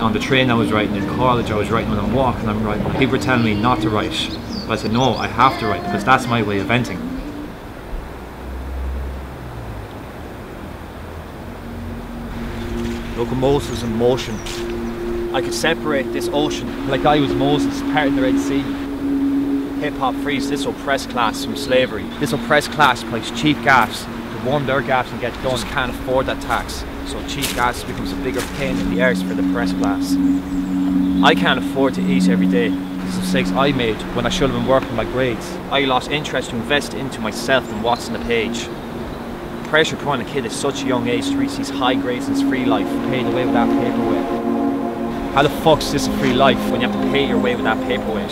On the train I was writing, in college I was writing when I'm walking, I'm writing. People were telling me not to write. But I said, no, I have to write because that's my way of venting. Look at Moses in motion. I could separate this ocean like I was Moses parting the Red Sea. Hip hop frees this oppressed class from slavery. This oppressed class pays cheap gas to warm their gaps and get done. Just can't afford that tax. So cheap gas becomes a bigger pain in the arse for the press class. I can't afford to eat every day. These mistakes I made when I should have been working my grades. I lost interest to invest into myself and what's on the page. Pressure put on a kid at such a young age to reach these high grades in his free life, paid away with that paperweight. How the fuck's this a free life when you have to pay your way with that paperweight?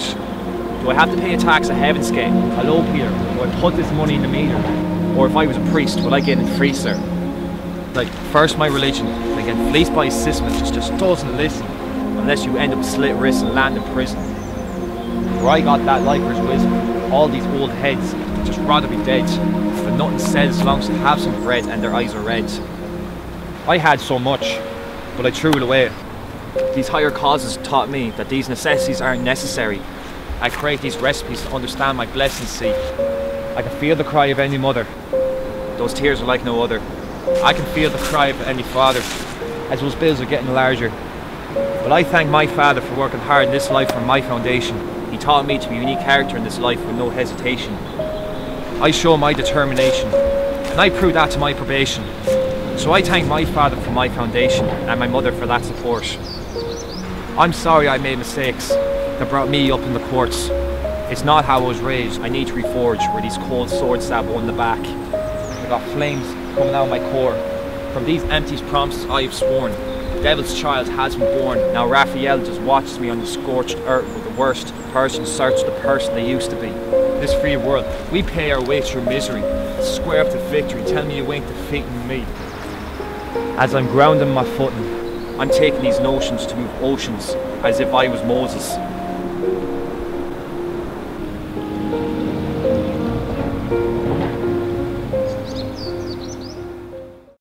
Do I have to pay a tax at Heaven's Gate? Hello, Peter. Do I put this money in the meter? Or if I was a priest, would I get it free, sir? Like, first my religion, then get fleeced by a system that just, doesn't listen, unless you end up slit wrists and land in prison. Where I got that liker's wisdom, all these old heads just rather be dead, for nothing said as long as they have some bread and their eyes are red. I had so much, but I threw it away. These higher causes taught me that these necessities aren't necessary. I create these recipes to understand my blessings see. I can feel the cry of any mother. Those tears are like no other. I can feel the cry of any father as those bills are getting larger. But I thank my father for working hard in this life for my foundation. He taught me to be a unique character in this life with no hesitation. I show my determination, and I prove that to my probation. So I thank my father for my foundation and my mother for that support. I'm sorry I made mistakes that brought me up in the courts. It's not how I was raised. I need to reforge where these cold swords stab one in the back. I got flames coming out of my core. From these empty promises I have sworn. The devil's child has been born. Now Raphael just watches me on the scorched earth with the worst person search the person they used to be. This free world, we pay our way through misery. Square up to victory, tell me you ain't defeating me. As I'm grounding my footing, I'm taking these notions to move oceans as if I was Moses.